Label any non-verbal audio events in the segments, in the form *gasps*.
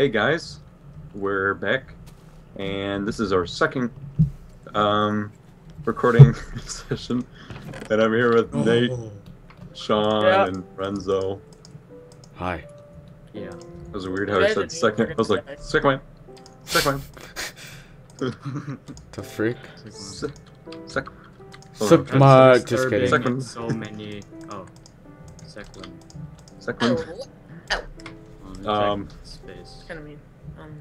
Hey guys, we're back, and this is our second um, recording *laughs* session. And I'm here with Nate, Sean, Yeah. and Renzo. Hi. Yeah. It was weird how I said second. I was like, guys. second one, second The freak? one, se- second. Suck my. Just kidding. Second. So many. Oh. Second. Second. Oh, let me Um, Space. kind of mean. Um,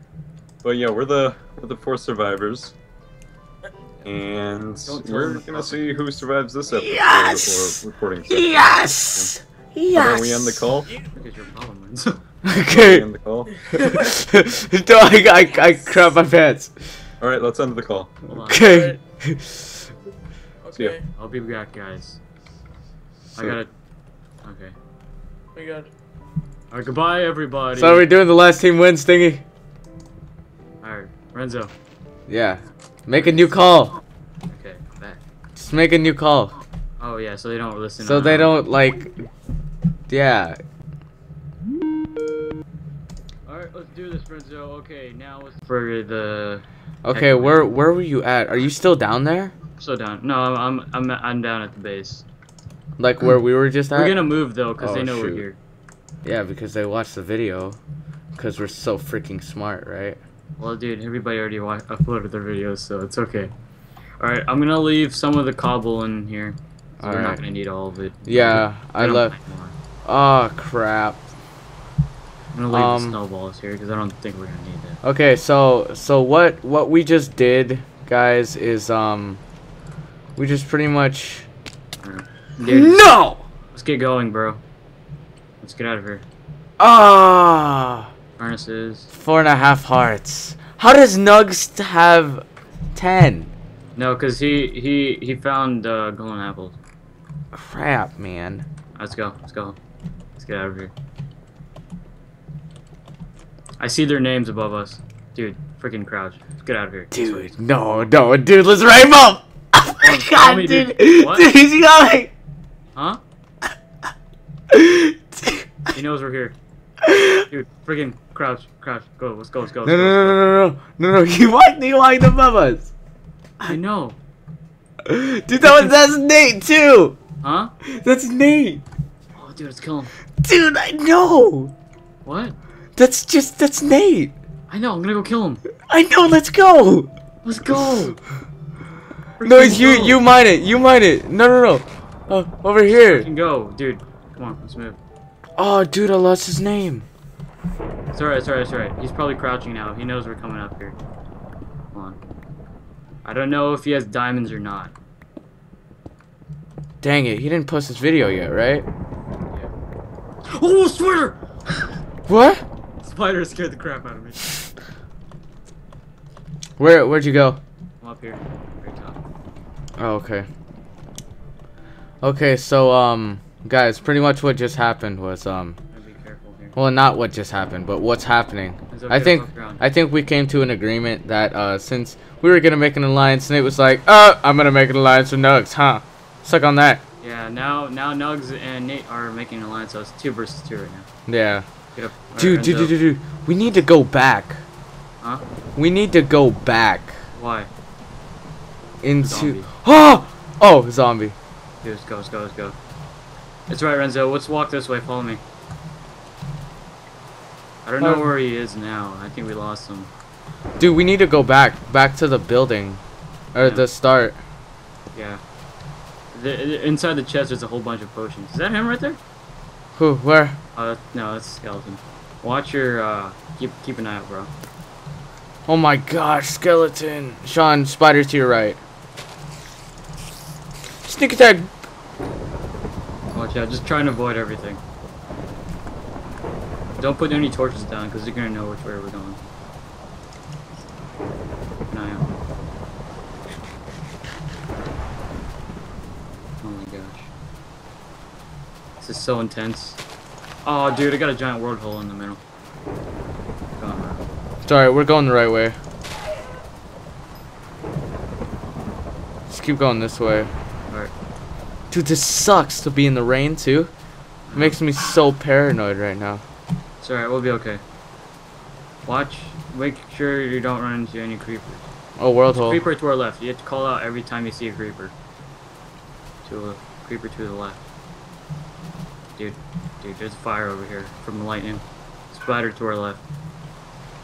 But yeah, we're the we're the four survivors, and we're gonna about see who survives this episode Yes! before recording. session. Yes! Are we end the call? Look at your problem, Renzo. Are we *laughs* *laughs* Okay. end the call. *laughs* no, I, I, I crap my pants. All right, let's end the call. Hold on. Okay. okay. I'll be back, guys. I gotta. Okay. We got. Alright, goodbye, everybody. so are we doing the last team wins thingy? Alright, Renzo. Yeah. Make a new call. Okay, back. Just make a new call. Oh, yeah, so they don't listen. So they don't, like. Yeah. Alright, let's do this, Renzo. Okay, now it's for the. Okay, where where were you at? Are you still down there? So down. No, I'm I'm I'm, down at the base. Like where we were just at? We're gonna move though, cause Oh, they know we're here. Yeah, because they watched the video. Because we're so freaking smart, right? Well, dude, everybody already uploaded their videos, so it's okay. Alright, I'm gonna leave some of the cobble in here. So we're not gonna need all of it. Yeah, We I left. Oh crap. I'm gonna leave Um, the snowballs here because I don't think we're gonna need that. Okay, so so what what we just did, guys, is um we just pretty much Dude, No! let's get going, bro. Let's get out of here. Ah, Harnesses. four and a half hearts. How does Nugs have ten? No, cause he he he found uh, golden apples. Crap, man. Let's go. Let's go. Let's get out of here. I see their names above us, dude. Freaking crouch. Let's get out of here. Dude, no, no, dude, let's up! *laughs* Oh my Oh, god, me, dude! dude. What? Dude, he's coming! Huh? *laughs* He knows we're here. *laughs* Dude, freaking crouch, crouch. Go. Let's go. Let's go. No, Let's no, go, no, no, no, no, no, no, *laughs* he walked, he walked above us! I know. Dude, that was, that's Nate, too! Huh? That's Nate! Oh, dude, let's kill him. Dude, I know! What? That's just, that's Nate! I know. I'm gonna go kill him. I know, let's go! Let's go. No, it's you, go. you mine it, you mine it! No, no, no! Oh, over here! Freaking go, dude. Come on, let's move. Oh, dude, I lost his name. It's alright, it's alright, it's alright. He's probably crouching now. He knows we're coming up here. Hold on. I don't know if he has diamonds or not. Dang it, he didn't post his video yet, right? Yeah. Oh, spider! What? Spider scared the crap out of me. Where, where'd you go? I'm up here. Very top. Oh, okay. Okay, so, um, guys, pretty much what just happened was, um, be careful here. well, not what just happened, but what's happening. Okay I think. I think we came to an agreement that, uh, since we were gonna make an alliance, Nate was like, oh, I'm gonna make an alliance with Nugs, huh? Suck on that. Yeah, now now Nugs and Nate are making an alliance, so it's two versus two right now. Yeah. Up. Dude, dude, dude, dude, dude, we need to go back. Huh? We need to go back Why? into. Zombie. *gasps* Oh! Oh, zombie. Dude, let's go, let's go, let's go. It's right, Renzo. Let's walk this way. Follow me. I don't know Um, where he is now. I think we lost him. Dude, we need to go back. Back to the building. Or Yeah. the start. Yeah. The, the- inside the chest, there's a whole bunch of potions. Is that him right there? Who? Where? Oh, that, no, that's a skeleton. Watch your, uh, keep keep an eye out, bro. Oh my gosh, skeleton. Sean, spiders to your right. Sneak attack. Watch out. Just try and avoid everything. Don't put any torches down, because you're gonna know which way we're going. Keep an eye out. Oh my gosh. This is so intense. Oh, dude, I got a giant world hole in the middle. Go on, bro. It's alright, we're going the right way. Just keep going this way. Alright. Dude, this sucks to be in the rain too. It makes me so paranoid right now. It's alright, we'll be okay. Watch. Make sure you don't run into any creepers. Oh, world hole. Creeper to our left. You have to call out every time you see a creeper. To a creeper to the left. Dude, dude, there's a fire over here from the lightning. Spider to our left.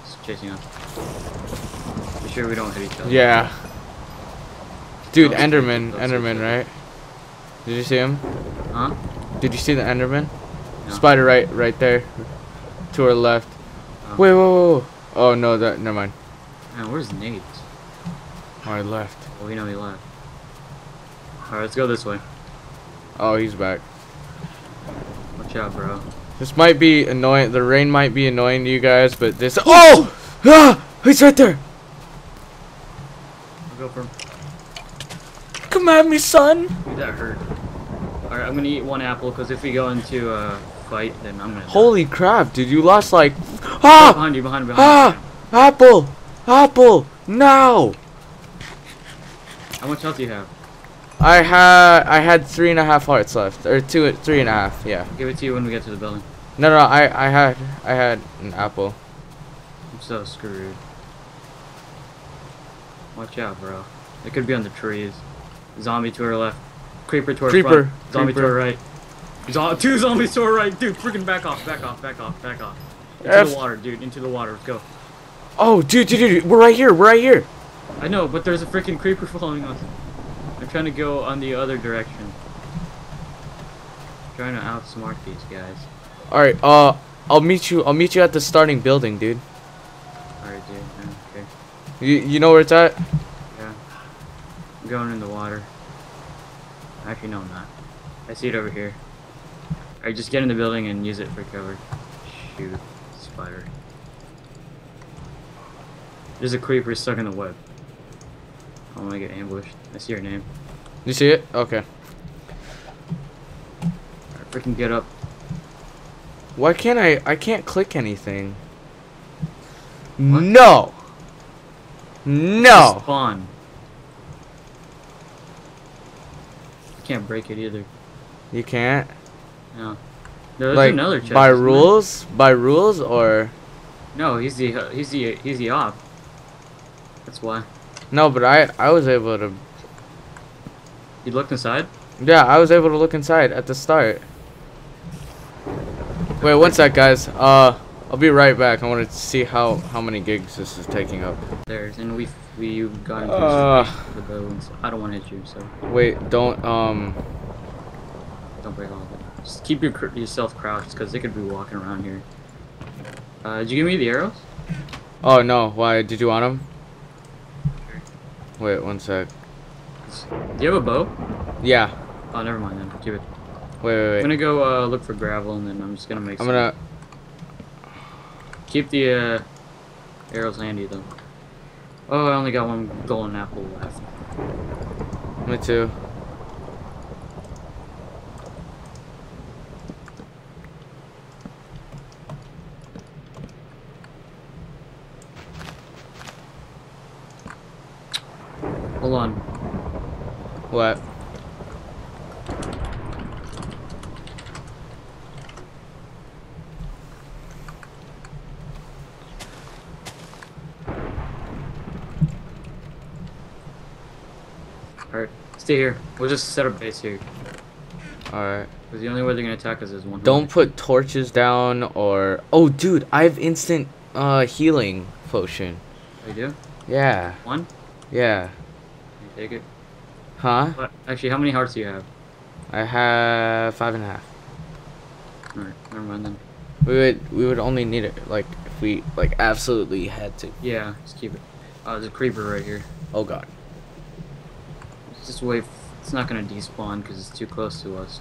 It's chasing us. Be sure we don't hit each other. Yeah. Dude, Enderman, Enderman, right? Did you see him? Huh? Did you see the Enderman? No. Spider right, right there, to our left. Oh. Wait, whoa, whoa, whoa. Oh no, that never mind. Man, where's Nate? Our left. Well, we know he left. Alright, let's go this way. Oh, he's back. Watch out, bro. This might be annoying. The rain might be annoying to you guys, but this. Oh! Ah! He's right there. I'll go for him. Come at me, son. Dude, that hurt. Alright, I'm gonna eat one apple because if we go into a fight, then I'm gonna. die. Holy crap, dude! You lost like. Ah! Behind you, behind you, behind you. Ah! Apple! Apple! Now! How much health do you have? I had I had three and a half hearts left, or two, three and a half. Yeah. I'll give it to you when we get to the building. No, no, I I had I had an apple. I'm so screwed. Watch out, bro. It could be on the trees. Zombie to our left. Creeper to our Creeper, front. Zombie creeper. to our right. Zo- two zombies to our right. Dude, freaking back off, back off, back off, back off. Into F- the water, dude. Into the water. Let's go. Oh, dude, dude, dude, we're right here. We're right here. I know, but there's a freaking creeper *laughs* following us. I'm trying to go on the other direction. trying to outsmart these guys. All right. Uh, I'll meet you. I'll meet you at the starting building, dude. Alright, dude. Okay. You you know where it's at? Yeah. I'm going in the water. Actually, no, I'm not. I see it over here. Alright, just get in the building and use it for cover. Shoot. Spider. There's a creeper stuck in the web. I don't want to get ambushed. I see your name. You see it? Okay. Alright, freaking get up. Why can't I? I can't click anything. What? No. No. Spawn. Can't break it either. You can't. No. There's like another chest. by isn't there? rules? By rules or No, he's the he's the he's the op. That's why. no? But I I was able to. You looked inside. Yeah, I was able to look inside at the start. Wait, one sec, guys. Uh, I'll be right back. I want to see how how many gigs this is taking up. There's and we we got into Uh. the bow and so I don't want to hit you, so Wait, don't um. don't break all of it. Just keep your yourself crouched because they could be walking around here. Uh, did you give me the arrows? Oh no, why did you want them? Wait, one sec. Do you have a bow? Yeah. Oh, never mind then. Keep it. Wait, wait, wait. I'm gonna go uh, look for gravel and then I'm just gonna make. I'm some. gonna. keep the uh, arrows handy though. Oh, I only got one golden apple left. Me too. Hold on. What? Alright, stay here. We'll just set up base here. All right. Because the only way they're gonna attack us is one. Don't put torches down or. Oh, dude, I have instant uh healing potion. Oh, you do? Yeah. One? Yeah. You take it. Huh? Actually, how many hearts do you have? I have five and a half. Alright, never mind then. We would we would only need it like if we like absolutely had to. Yeah, just keep it. Oh, there's a creeper right here. Oh god. Just wait. It's not gonna despawn because it's too close to us.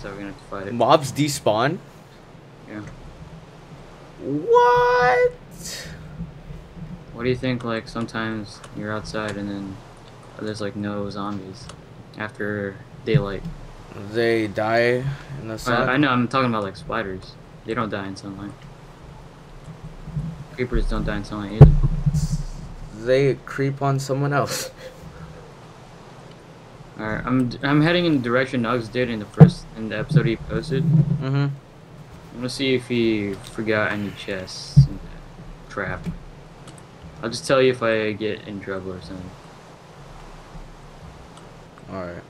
So we're gonna have to fight it. Mobs despawn? Yeah. What? What do you think? Like sometimes you're outside and then there's like no zombies after daylight. They die in the sun. I, I know. I'm talking about like spiders. They don't die in sunlight. Creepers don't die in sunlight either. They creep on someone else. *laughs* Alright, I'm I'm heading in the direction Nugs did in the first in the episode he posted. Mm-hmm. I'm gonna see if he forgot any chests. trap. I'll just tell you if I get in trouble or something. Alright.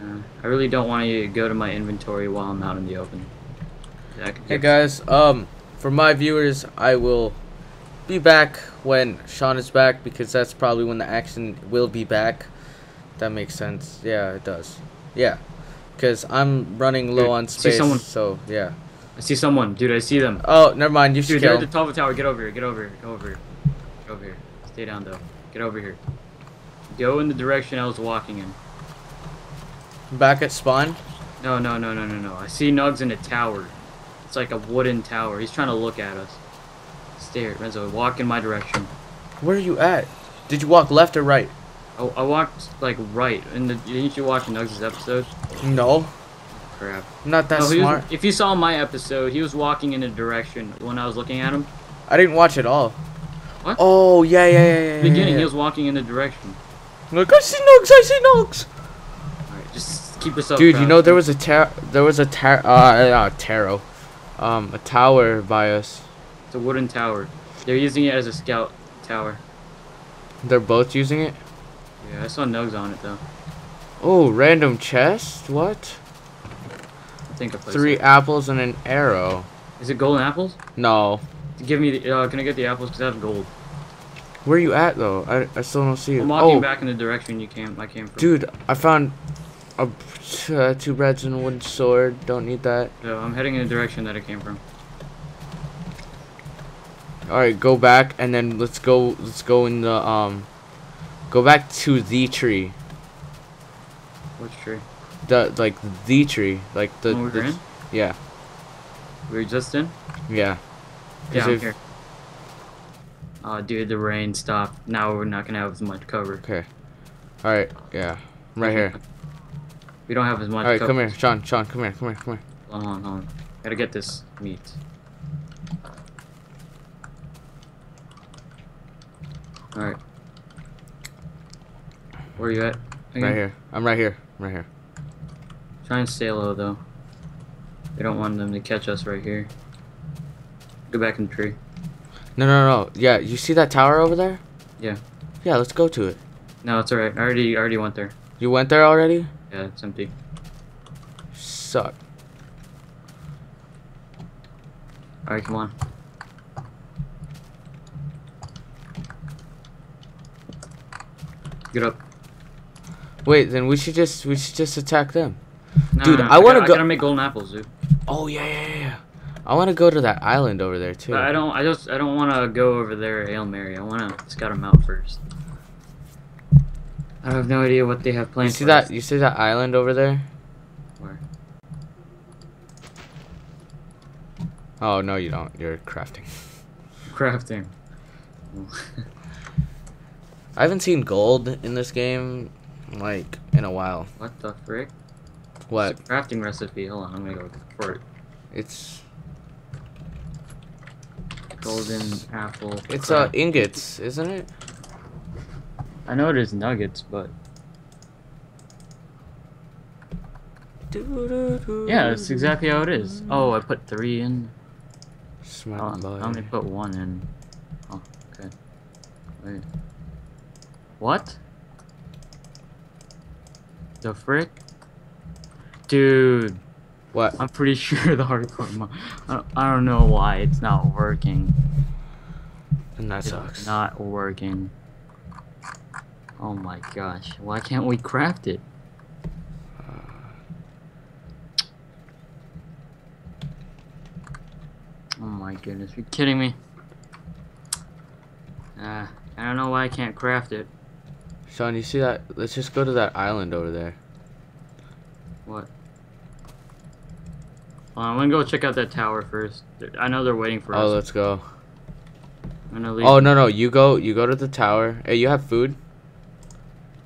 Uh, I really don't want you to go to my inventory while I'm out in the open. Hey guys, um, for my viewers, I will be back when Sean is back because that's probably when the action will be back. That makes sense. Yeah, it does. Yeah, because I'm running low Dude, on space. So yeah. I see someone, dude. I see them. Oh, never mind. You should Dude, they're at the top of the tower. Get over here. Get over here. Go over here. Get over here. Stay down though. Get over here. Go in the direction I was walking in. Back at spawn. No, no, no, no, no, no. I see Nugs in a tower. It's like a wooden tower. He's trying to look at us. Stare, Renzo. Walk in my direction. Where are you at? Did you walk left or right? I, I walked like right. In the didn't you watch Nugs' episode? No, Crap. I'm not that No, he was- smart. if you saw my episode, he was walking in a direction when I was looking at him. I didn't watch it all. What? Oh yeah, yeah, yeah, yeah. Beginning, yeah, he was walking in a direction. Like I see Nogs, I see Nogs. Alright, just keep this up. Dude, you know there was a tar- there was a tar- uh, uh tarot, um, a tower by us. It's a wooden tower. They're using it as a scout tower. They're both using it. Yeah, I saw Nugs on it though. Oh, random chest. What? I think I Three apples and an arrow. Is it golden apples? No. Give me the. Uh, can I get the apples? Cause I have gold. Where are you at though? I, I still don't see you. I'm walking oh, back in the direction you came. I came from. dude, I found a uh, two breads and a wooden sword. Don't need that. So I'm heading in the direction that I came from. All right, go back and then let's go. Let's go in the um. Go back to the tree. Which tree? The like the tree, like the. The in? Yeah, We are just in. yeah. Yeah, I'm here. Oh, dude, the rain stopped. Now we're not gonna have as much cover. Okay. All right. Yeah. I'm right here. We don't have as much. All right, come here, Sean. Sean, come here, come here, come here. Hold on, hold on. Gotta get this meat. Alright. Where are you at? Again? Right here. I'm right here. I'm right here. Try and stay low though. We don't want them to catch us right here. Go back in the tree. No, no, no. Yeah, you see that tower over there? Yeah. Yeah, let's go to it. No, it's alright. I already I already went there. You went there already? Yeah, it's empty. Suck. Alright, come on. Get up. Wait, then we should just we should just attack them. No, Dude, no, no, I wanna gotta- go- I gotta make golden apples, dude. Oh yeah, yeah, yeah, yeah. I want to go to that island over there too. But I don't. I just. I don't want to go over there, hail mary. I want to scout them out first. I have no idea what they have planned. You see for us. that? You see that island over there? Where? Oh no, you don't. You're crafting. Crafting. *laughs* I haven't seen gold in this game like in a while. what the frick? What? Crafting recipe. Hold on. I'm gonna go for it. It's Golden apple. it's uh ingots, isn't it? I know it is nuggets, but yeah, that's exactly how it is. Oh, I put three in. Smart Oh, boy. I only put one in. Oh, okay. Wait. What? The frick? Dude, What? I'm pretty *laughs* sure the hardcore mod. I don't, I don't know why it's not working. And that It's sucks. not working. Oh my gosh. Why can't we craft it? Oh my goodness. You're kidding me? Ah, I don't know why I can't craft it. Sean, you see that? Let's just go to that island over there. What? On, I'm gonna go check out that tower first. I know they're waiting for Oh, us. Oh, let's go. I'm gonna leave. Oh no no, you go you go to the tower. Hey, you have food?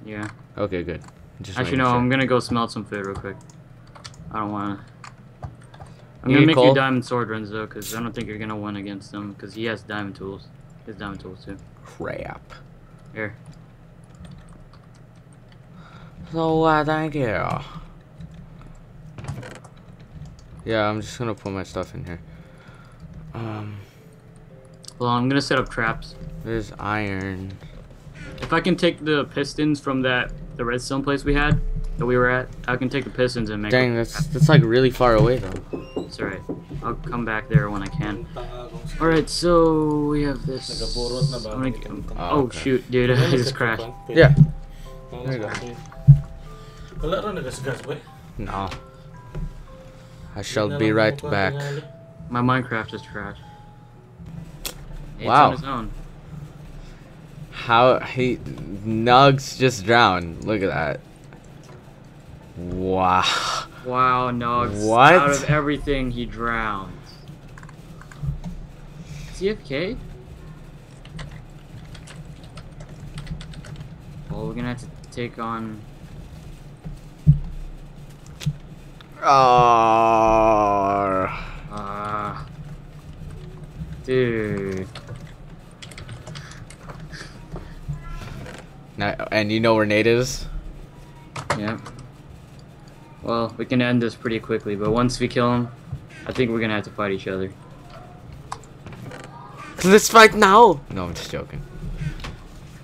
Yeah. Okay, good. Just Actually, no. sure. I'm gonna go smelt some food real quick. I don't wanna. I'm You gonna make coal? you diamond sword runs though, because I don't think you're gonna win against him, because he has diamond tools. His diamond tools too. crap. Here. So uh, thank you. Yeah, I'm just gonna put my stuff in here. Um, Well, I'm gonna set up traps. there's iron. If I can take the pistons from that the redstone place we had that we were at, I can take the pistons and make. Dang, that's that's like really far away though. It's alright. I'll come back there when I can. Alright, so we have this. Nagapurot na ba? I'm gonna- Oh, Oh okay. shoot, dude! *laughs* I just crashed. Yeah. There you go. No. I shall be right back. My Minecraft just crashed. It's Wow. on its own. How he Nugs just drowned. Look at that. Wow. Wow, Nugs. What? Out of everything, he drowns. CFK? Well, we're gonna have to take on. Oh. Ah. dude. Now, and you know where Nate is? Yeah. Well, we can end this pretty quickly, but once we kill him, I think we're gonna have to fight each other. Let's fight now. No, I'm just joking.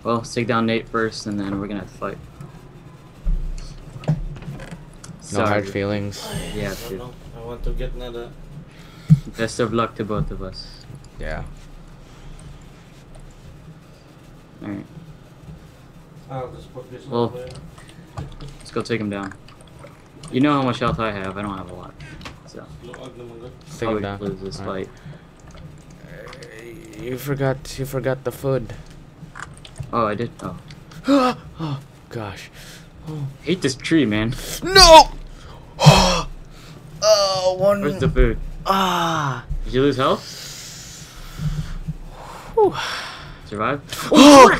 Well, take down Nate first, and then we're gonna have to fight. No hard feelings. Yeah, I don't dude. know. I want to get another. Best of luck to both of us. Yeah. Alright, I'll just put this Well- over there. let's go take him down. You know how much health I have, I don't have a lot. So, Luag naman ka. Let's take him down. lose this Alright. fight. You forgot. You forgot the food. Oh, I did? Oh. *gasps* oh gosh. Oh Hate this tree, man. No. Oh, one. Where's the food? Ah. Did you lose health? Whew. Survive? *gasps* Oh.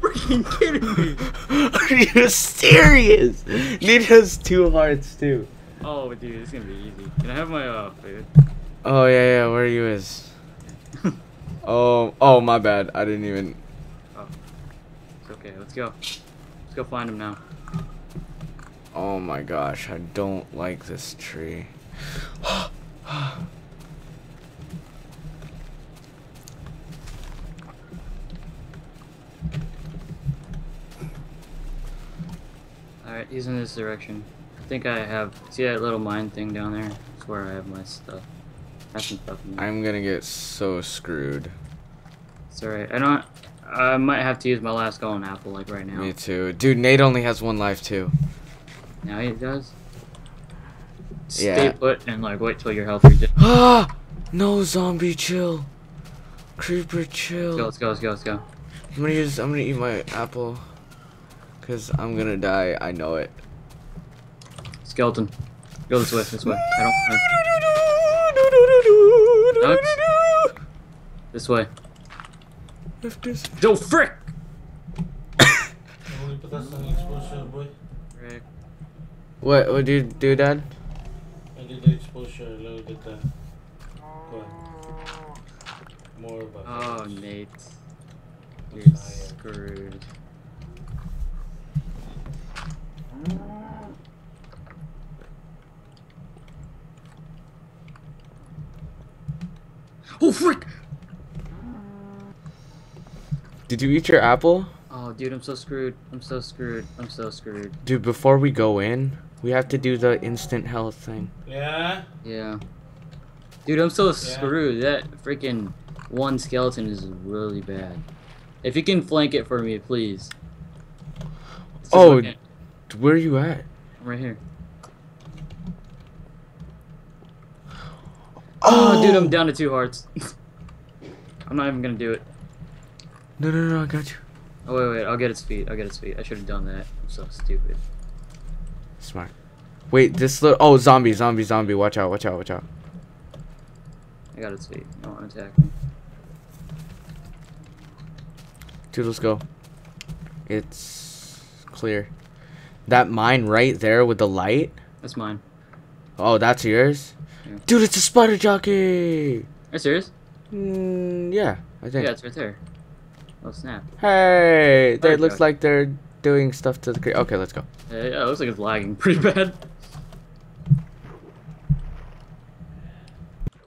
Freaking *laughs* kidding me! *laughs* Are you serious? Nate has two hearts too. Oh, dude, it's gonna be easy. Can I have my uh, food? Oh yeah, yeah. Where are you is? *laughs* oh, oh my bad. I didn't even. Oh, It's okay, let's go. Let's go find him now. Oh my gosh, I don't like this tree. Alright, he's in this direction. I think I have. See that little mine thing down there? That's where I have my stuff. I have some stuff. I'm gonna get so screwed. It's alright. I don't. I might have to use my last golden apple like right now. Me too. Dude, Nate only has one life too. Now he does. Yeah. Stay put and like wait till your health reaches. *gasps* Ah! No zombie chill. Creeper chill. Let's go, let's go, let's go, let's go. I'm gonna use I'm gonna eat my apple. Cause I'm gonna die, I know it. Skeleton. Go this way, this way. I don't. *laughs* This way. If this Go frick! Only patas ng exposure, boy. Frick. What what do you do, Dad? I did the exposure a little bit. Uh, kuwan. more ba? Oh, Nate. You're Sayang. screwed. Oh, frick! Did you eat your apple? Oh, dude, I'm so screwed. I'm so screwed. I'm so screwed. Dude, before we go in, we have to do the instant health thing. Yeah? Yeah. Dude, I'm so screwed. That freaking one skeleton is really bad. If you can flank it for me, please. It's Oh. looking- Where are you at? I'm right here. *gasps* Oh! oh, dude, I'm down to two hearts. *laughs* I'm not even gonna do it. No, no, no, I got you. Oh wait, wait, I'll get its feet. I'll get its feet. I should have done that. I'm so stupid. Smart. Wait, this little. Oh, zombie, zombie, zombie. Watch out, watch out, watch out. I got its feet. Don't want to attack me. Dude, let's go. It's clear. That mine right there with the light. That's mine. Oh, that's yours? Yeah. Dude, it's a spider jockey! Are you serious? Mm, yeah, I think. Yeah, it's right there. Oh snap. Hey, it looks like they're doing stuff to the. cre- Okay, let's go. Yeah, yeah, it looks like it's lagging *laughs* pretty bad.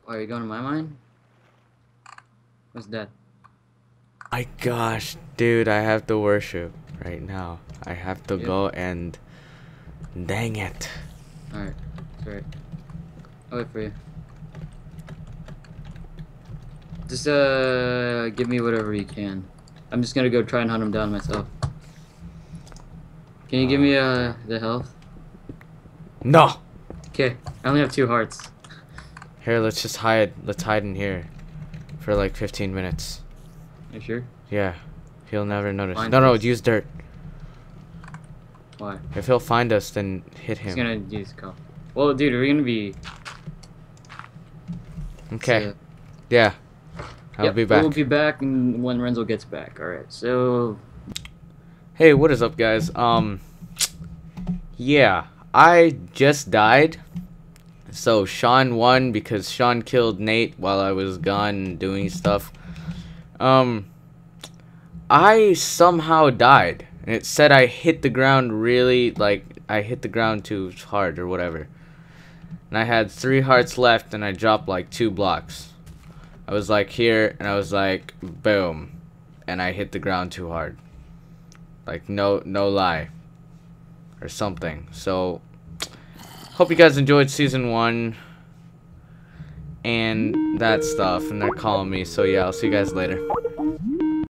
are you going to my mine? What's that? My gosh, dude, I have to worship right now. I have to Yeah. go and dang it. Alright, alright. I'll wait for you. Just uh, give me whatever you can. I'm just gonna go try and hunt him down myself. Can you give me uh the health? No. Okay, I only have two hearts. Here, let's just hide. Let's hide in here for like 15 minutes. You sure? Yeah. He'll never notice. Find no, no, us. use dirt. Why? If he'll find us, then hit him. He's gonna use call. Well, dude, we're gonna be. Okay. Yeah. I'll Yep, be back. We'll be back when Renzo gets back. All right. So Hey, what is up, guys? Um, yeah, I just died. So Sean won because Sean killed Nate while I was gone doing stuff. Um, I somehow died, and it said I hit the ground really like I hit the ground too hard or whatever. And I had three hearts left, and I dropped like two blocks. I was like here, and I was like boom, and I hit the ground too hard. Like no no lie or something. So hope you guys enjoyed season one and that stuff and they're calling me so yeah i'll see you guys later